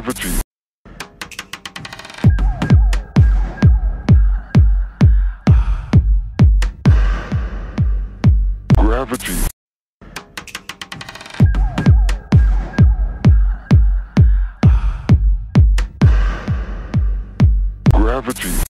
gravity. Gravity. Gravity.